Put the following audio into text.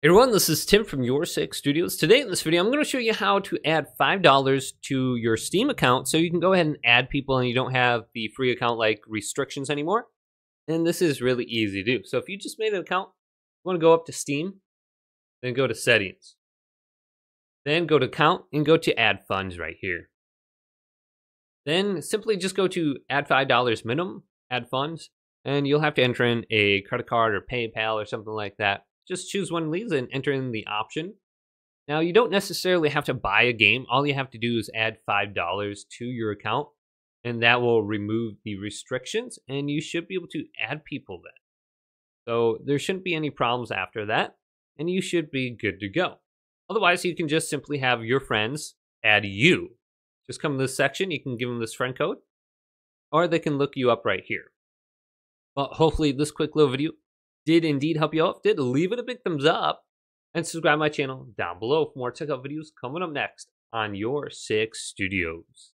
Hey everyone, this is Tim from Your Six Studios. Today in this video, I'm going to show you how to add $5 to your Steam account so you can go ahead and add people and you don't have the free account like restrictions anymore. And this is really easy to do. So if you just made an account, you want to go up to Steam, then go to Settings. Then go to Account and go to Add Funds right here. Then simply just go to Add $5 minimum, Add Funds, and you'll have to enter in a credit card or PayPal or something like that just choose one of these and enter in the option. Now, you don't necessarily have to buy a game. All you have to do is add $5 to your account, and that will remove the restrictions, and you should be able to add people then. So there shouldn't be any problems after that, and you should be good to go. Otherwise, you can just simply have your friends add you. Just come to this section, you can give them this friend code, or they can look you up right here. Well, hopefully this quick little video did indeed help you out, did leave it a big thumbs up and subscribe my channel down below for more tech videos coming up next on your six studios.